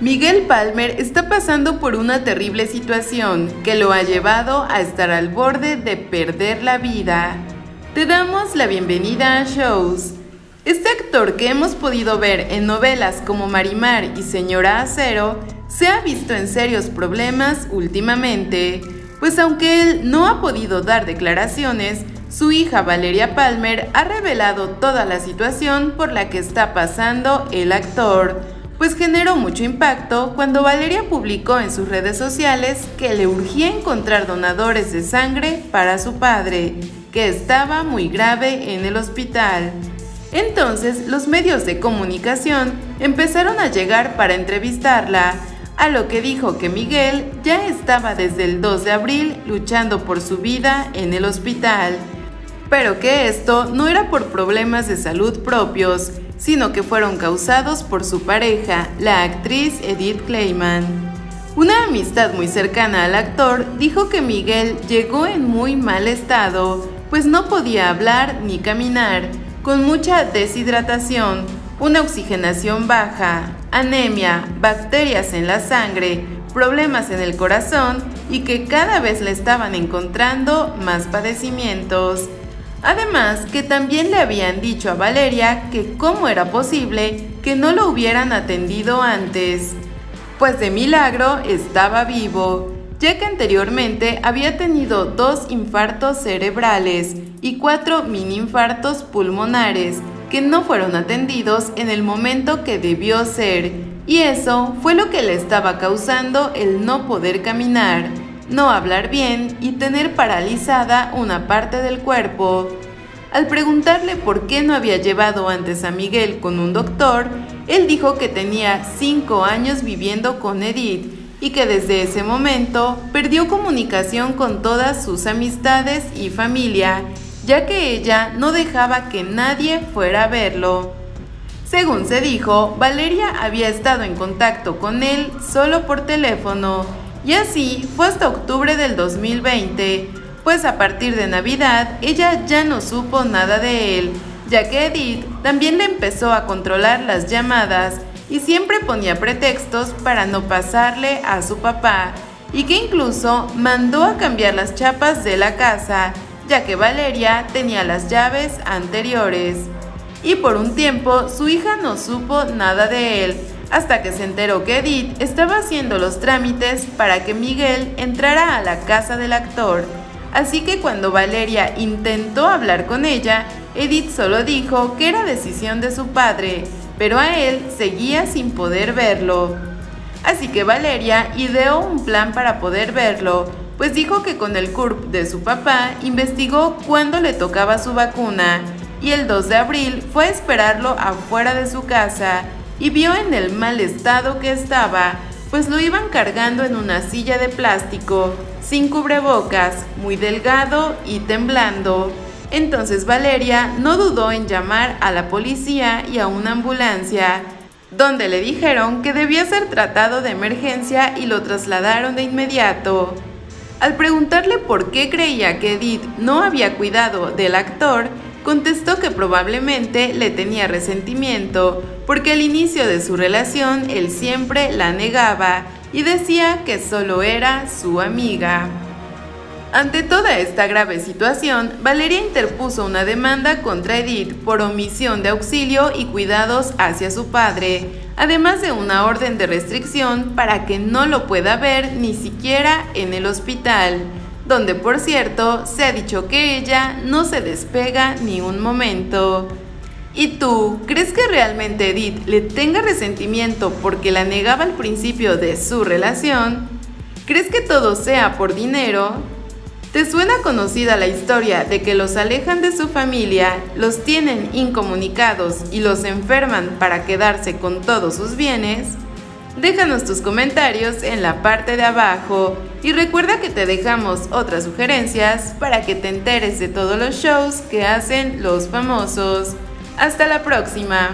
Miguel Palmer está pasando por una terrible situación que lo ha llevado a estar al borde de perder la vida. Te damos la bienvenida a Shows. Este actor que hemos podido ver en novelas como Marimar y Señora Acero se ha visto en serios problemas últimamente, pues aunque él no ha podido dar declaraciones, su hija Valeria Palmer ha revelado toda la situación por la que está pasando el actor, pues generó mucho impacto cuando Valeria publicó en sus redes sociales que le urgía encontrar donadores de sangre para su padre, que estaba muy grave en el hospital. Entonces los medios de comunicación empezaron a llegar para entrevistarla, a lo que dijo que Miguel ya estaba desde el 2 de abril luchando por su vida en el hospital pero que esto no era por problemas de salud propios, sino que fueron causados por su pareja, la actriz Edith Clayman. Una amistad muy cercana al actor dijo que Miguel llegó en muy mal estado, pues no podía hablar ni caminar, con mucha deshidratación, una oxigenación baja, anemia, bacterias en la sangre, problemas en el corazón y que cada vez le estaban encontrando más padecimientos. Además, que también le habían dicho a Valeria que cómo era posible que no lo hubieran atendido antes, pues de milagro estaba vivo, ya que anteriormente había tenido dos infartos cerebrales y cuatro mini infartos pulmonares que no fueron atendidos en el momento que debió ser, y eso fue lo que le estaba causando el no poder caminar no hablar bien y tener paralizada una parte del cuerpo. Al preguntarle por qué no había llevado antes a Miguel con un doctor, él dijo que tenía cinco años viviendo con Edith y que desde ese momento perdió comunicación con todas sus amistades y familia, ya que ella no dejaba que nadie fuera a verlo. Según se dijo, Valeria había estado en contacto con él solo por teléfono y así fue hasta octubre del 2020, pues a partir de Navidad ella ya no supo nada de él, ya que Edith también le empezó a controlar las llamadas y siempre ponía pretextos para no pasarle a su papá, y que incluso mandó a cambiar las chapas de la casa, ya que Valeria tenía las llaves anteriores. Y por un tiempo su hija no supo nada de él, hasta que se enteró que Edith estaba haciendo los trámites para que Miguel entrara a la casa del actor. Así que cuando Valeria intentó hablar con ella, Edith solo dijo que era decisión de su padre, pero a él seguía sin poder verlo. Así que Valeria ideó un plan para poder verlo, pues dijo que con el CURP de su papá investigó cuándo le tocaba su vacuna y el 2 de abril fue a esperarlo afuera de su casa y vio en el mal estado que estaba, pues lo iban cargando en una silla de plástico, sin cubrebocas, muy delgado y temblando. Entonces Valeria no dudó en llamar a la policía y a una ambulancia, donde le dijeron que debía ser tratado de emergencia y lo trasladaron de inmediato. Al preguntarle por qué creía que Edith no había cuidado del actor, contestó que probablemente le tenía resentimiento, porque al inicio de su relación él siempre la negaba y decía que solo era su amiga. Ante toda esta grave situación, Valeria interpuso una demanda contra Edith por omisión de auxilio y cuidados hacia su padre, además de una orden de restricción para que no lo pueda ver ni siquiera en el hospital donde por cierto se ha dicho que ella no se despega ni un momento. ¿Y tú crees que realmente Edith le tenga resentimiento porque la negaba al principio de su relación? ¿Crees que todo sea por dinero? ¿Te suena conocida la historia de que los alejan de su familia, los tienen incomunicados y los enferman para quedarse con todos sus bienes? Déjanos tus comentarios en la parte de abajo y recuerda que te dejamos otras sugerencias para que te enteres de todos los shows que hacen los famosos. Hasta la próxima.